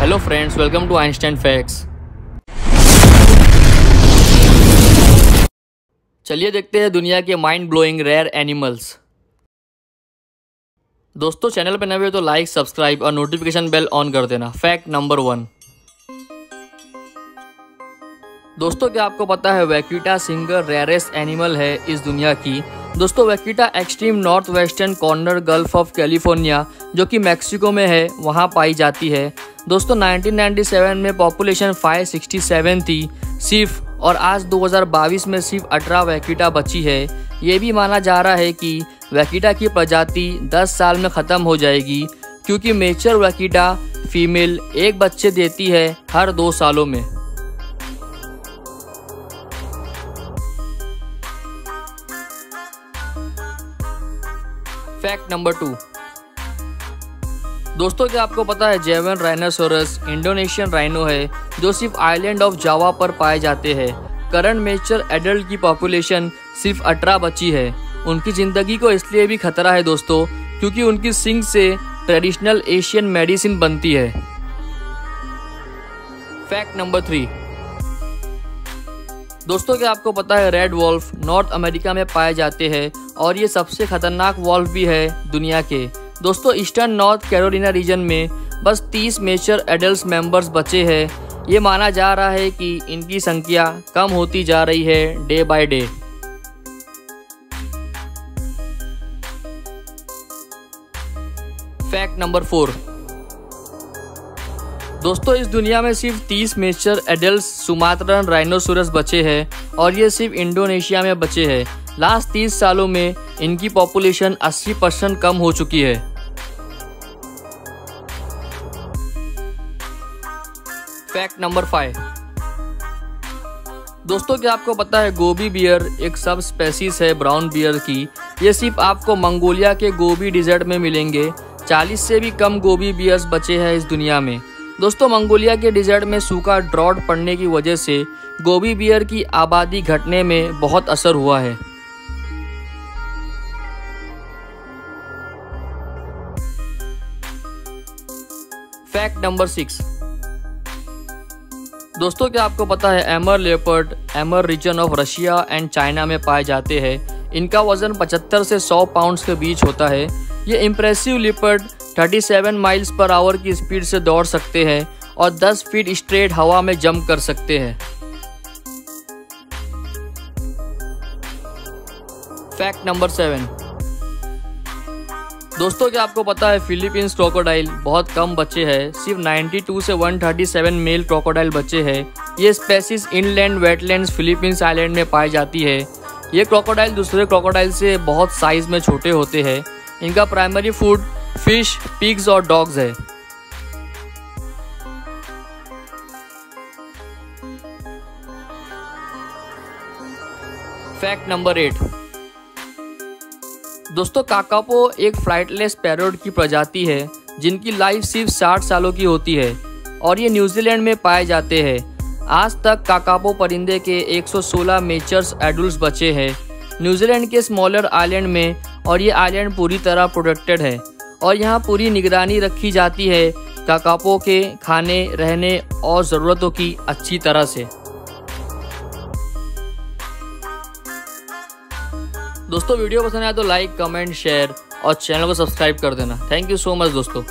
Hello friends welcome to Einstein facts चलिए देखते हैं दुनिया के माइंड ब्लोइंग रेयर एनिमल्स दोस्तों चैनल पर नए हो तो लाइक सब्सक्राइब और नोटिफिकेशन बेल ऑन कर देना. फैक्ट नंबर वन दोस्तों, क्या आपको पता है वैक्यूटा सिंगर रेयरेस्ट एनिमल है इस दुनिया की? दोस्तों vaquita extreme north western corner gulf of California जो कि मैक्सिको में है, वहाँ पाई जाती है। दोस्तों 1997 में पॉपुलेशन 567 थी। सिर्फ़ और आज 2022 में सिर्फ़ 18 वैक्यूटा बची है। ये भी माना जा रहा है कि वैक्यूटा की प्रजाति 10 साल में ख़त्म हो जाएगी, क्योंकि मेचर वैक्यूटा फीमेल एक बच्चे देती है हर दो सालों में। फैक्ट नंबर टू दोस्तों, क्या आपको पता है, जेवन राइनोसोरस इंडोनेशियन राइनो है, जो सिर्फ़ आइलैंड ऑफ़ जावा पर पाए जाते हैं। करंट मेचर एडल्ट की पॉपुलेशन सिर्फ़ अठारह बची है। उनकी ज़िंदगी को इसलिए भी खतरा है दोस्तों, क्योंकि उनकी सिंग से ट्रेडिशनल एशियन मेडिसिन बनती है। फैक्ट नंबर थ्री दोस्तों, क्या आपको पता है रेड वॉल्फ नॉर्थ अमेरिका में पाए जाते हैं, और ये सबसे खतरनाक वॉल्फ भी है दुनिया के। दोस्तों, ईस्टर्न नॉर्थ कैरोलिना रीजन में बस 30 मेचर एडल्ट मेंबर्स बचे हैं। ये माना जा रहा है कि इनकी संख्या कम होती जा रही है day by day. Fact number four. दोस्तों, इस दुनिया में सिर्फ़ 30 मेचर एडल्ट सुमात्रन राइनोसोरस बचे हैं और ये सिर्फ़ इंडोनेशिया में बचे हैं। लास्ट 30 सालों में इनकी पॉपुलेशन 80 परसेंट कम हो चुकी है। Fact number five. दोस्तों, क्या आपको पता है गोबी बियर एक सब स्पेसीज है ब्राउन बियर की? ये सिर्फ़ आपको मंगोलिया के गोबी डिजर्ट में मिलेंगे। 40 से भी कम गोबी बियर्स बचे हैं इस दुनिया में। दोस्तों, मंगोलिया के डिजर्ट में सूखा ड्रॉट पड़ने की वजह से गोबी बियर की आबादी घटने में बहुत असर हुआ है। फैक्ट नंबर सिक्स दोस्तों, क्या आपको पता है Amur leopard Amur region of Russia and China में पाए जाते हैं। इनका वज़न 75 से 100 पाउंड्स के बीच होता है। ये impressive leopard 37 miles per hour की स्पीड से दौड़ सकते हैं और 10 फीट स्ट्रेट हवा में जंप कर सकते हैं। फैक्ट नंबर सेवन दोस्तों, क्या आपको पता है फिलीपींस क्रोकोडाइल बहुत कम बच्चे हैं? सिर्फ़ 92 से 137 मेल क्रोकोडाइल बच्चे हैं। ये species inland wetlands Philippines island में पाई जाती है। ये क्रोकोडाइल दूसरे क्रोकोडाइल से बहुत साइज़ में छोटे होते हैं। इनका प्राइमरी फ़ूड फ़िश पिग्स और डॉग्स है। फैक्ट नंबर एट दोस्तों काकापो एक फ्लाइटलेस पैरोड की प्रजाति है, जिनकी लाइफ सिर्फ़ 60 सालों की होती है और ये न्यूजीलैंड में पाए जाते हैं। आज तक काकापो परिंदे के 116 मेचर्स एडल्ट बचे हैं। न्यूजीलैंड के स्मॉलर आइलैंड में और ये आइलैंड पूरी तरह प्रोटेक्टेड है और यहाँ पूरी निगरानी रखी जाती है काकापो के खाने, रहने और ज़रूरतों की अच्छी तरह से। दोस्तों, वीडियो पसंद आया तो लाइक कमेंट शेयर और चैनल को सब्सक्राइब कर देना। थैंक यू सो मच दोस्तों।